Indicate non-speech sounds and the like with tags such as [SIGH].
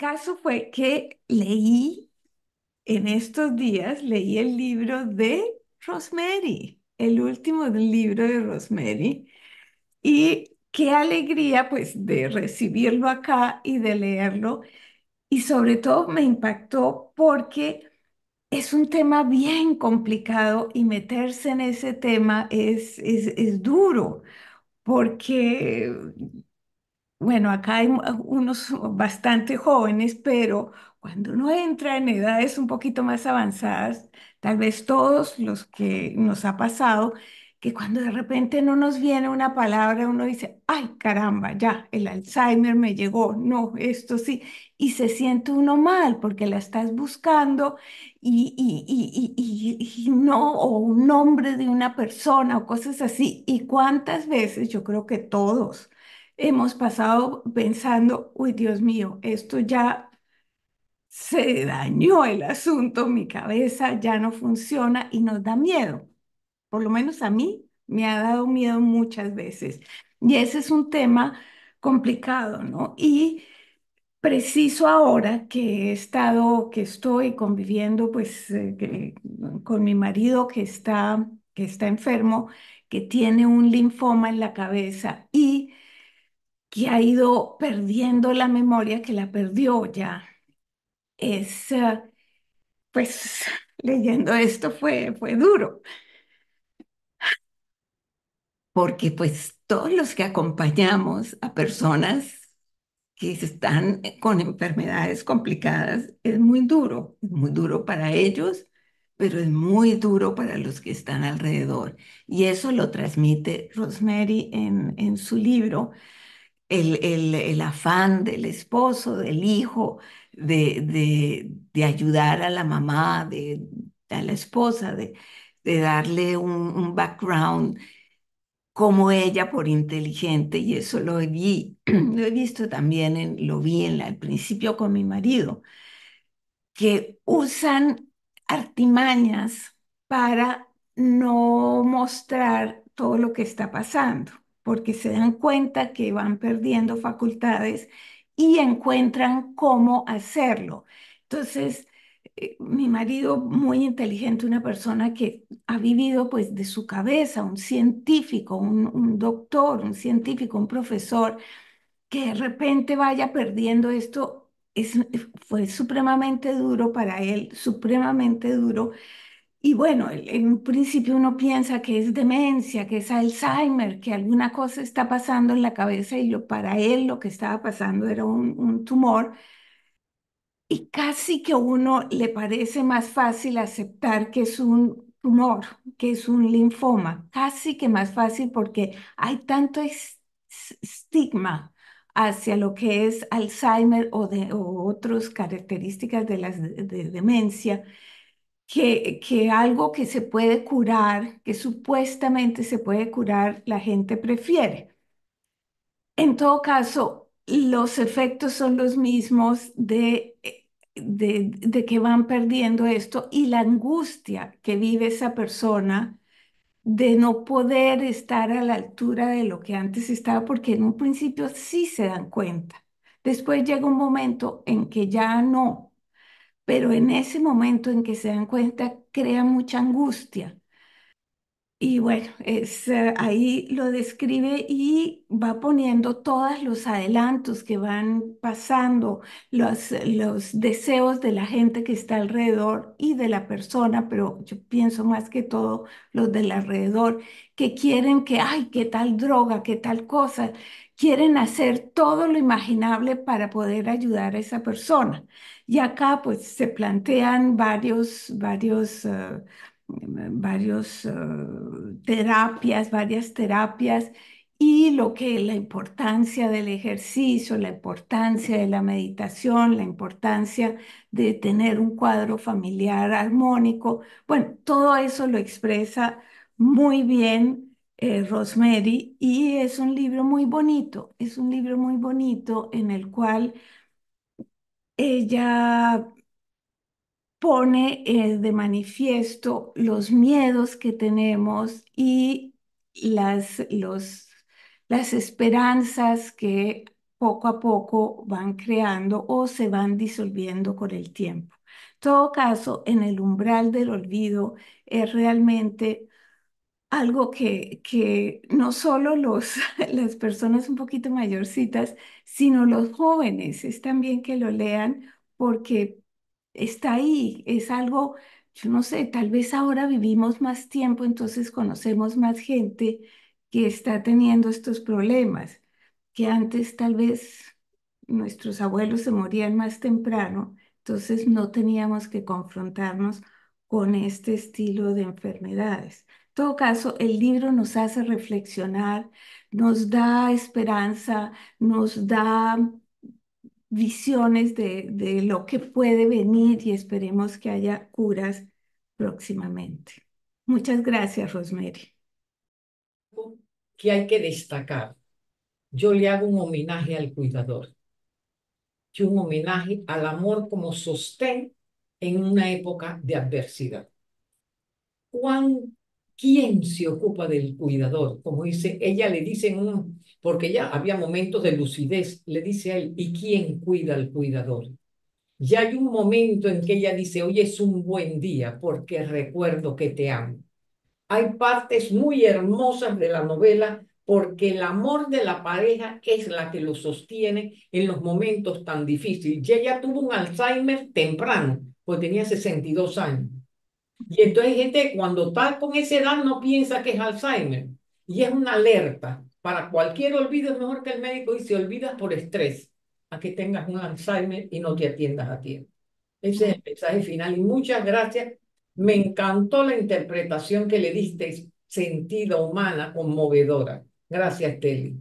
caso fue que leí en estos días, leí el libro de Rosemary, el último del libro de Rosemary, y qué alegría pues de recibirlo acá y de leerlo, y sobre todo me impactó porque es un tema bien complicado y meterse en ese tema es, es, es duro, porque bueno, acá hay unos bastante jóvenes, pero cuando uno entra en edades un poquito más avanzadas, tal vez todos los que nos ha pasado, que cuando de repente no nos viene una palabra, uno dice, ay caramba, ya, el Alzheimer me llegó, no, esto sí, y se siente uno mal porque la estás buscando y, y, y, y, no, o un nombre de una persona o cosas así. ¿Y cuántas veces? Yo creo que todos hemos pasado pensando, uy, Dios mío, esto ya se dañó el asunto, mi cabeza ya no funciona y nos da miedo. Por lo menos a mí me ha dado miedo muchas veces. Y ese es un tema complicado, ¿no? Y preciso ahora que he estado, que estoy conviviendo pues eh, que- con mi marido que está, que está enfermo, que tiene un linfoma en la cabeza y que ha ido perdiendo la memoria, que la perdió ya. Es, eh, pues, leyendo esto fue, fue duro, porque pues todos los que acompañamos a personas que están con enfermedades complicadas, es muy duro, es muy duro para ellos, pero es muy duro para los que están alrededor. Y eso lo transmite Rosemary en, en su libro el, el- el afán del esposo, del hijo, de, de- de ayudar a la mamá, de, a la esposa, de, de darle un, un background como ella por inteligente, y eso lo vi, [CLEARS THROAT] lo he visto también, en, lo vi en la- al principio con mi marido que usan artimañas para no mostrar todo lo que está pasando, porque se dan cuenta que van perdiendo facultades y encuentran cómo hacerlo. Entonces, eh, mi marido, muy inteligente, una persona que ha vivido pues de su cabeza, un científico, un, un doctor, un científico, un profesor, que de repente vaya perdiendo esto es, fue supremamente duro para él, supremamente duro. Y bueno, en un principio uno piensa que es demencia, que es Alzheimer, que alguna cosa está pasando en la cabeza y lo, para él lo que estaba pasando era un, tumor. Y casi que uno le parece más fácil aceptar que es un tumor, que es un linfoma, casi que más fácil porque hay tanto es- estigma hacia lo que es Alzheimer o, de, o otras características de la demencia, que, algo que se puede curar, que supuestamente se puede curar, la gente prefiere. En todo caso, los efectos son los mismos eh, de, de que van perdiendo esto y la angustia que vive esa persona de no poder estar a la altura de lo que antes estaba, porque en un principio sí se dan cuenta. Después llega un momento en que ya no, pero en ese momento en que se dan cuenta crea mucha angustia. Y bueno, es, eh, ahí lo describe y va poniendo todos los adelantos que van pasando, los, los deseos de la gente que está alrededor y de la persona, pero yo pienso más que todo los del alrededor, que quieren que, ay, qué tal droga, qué tal cosa, quieren hacer todo lo imaginable para poder ayudar a esa persona. Y acá pues se plantean varios, varios... eh, varios eh, terapias, varias terapias y lo que la importancia del ejercicio, la importancia de la meditación, la importancia de tener un cuadro familiar armónico. Bueno, todo eso lo expresa muy bien eh, Rosemary y es un libro muy bonito, es un libro muy bonito en el cual ella pone eh, de manifiesto los miedos que tenemos y las, los, las esperanzas que poco a poco van creando o se van disolviendo con el tiempo. En todo caso, en el umbral del olvido es realmente algo que, que no solo los, [LAUGHS] las personas un poquito mayorcitas, sino los jóvenes, es también que lo lean porque está ahí, es algo, yo no sé, tal vez ahora vivimos más tiempo, entonces conocemos más gente que está teniendo estos problemas, que antes tal vez nuestros abuelos se morían más temprano, entonces no teníamos que confrontarnos con este estilo de enfermedades. En todo caso, el libro nos hace reflexionar, nos da esperanza, nos da visiones de, de lo que puede venir y esperemos que haya curas próximamente. Muchas gracias, Rosemary. Que hay que destacar. Yo le hago un homenaje al cuidador y un homenaje al amor como sostén en una época de adversidad. ¿Cuán, ¿Quién se ocupa del cuidador? Como dice, ella le dice, un, porque ya había momentos de lucidez, le dice a él, ¿y quién cuida al cuidador? Ya hay un momento en que ella dice, hoy es un buen día porque recuerdo que te amo. Hay partes muy hermosas de la novela porque el amor de la pareja es la que lo sostiene en los momentos tan difíciles. Y ella tuvo un Alzheimer temprano, pues tenía 62 años. Y entonces gente cuando está con esa edad no piensa que es Alzheimer. Y es una alerta. Para cualquier olvido es mejor que el médico dice olvidas por estrés a que tengas un Alzheimer y no te atiendas a tiempo. Ese es el mensaje final. Y muchas gracias. Me encantó la interpretación que le diste, sentida, humana, conmovedora. Gracias, Teli.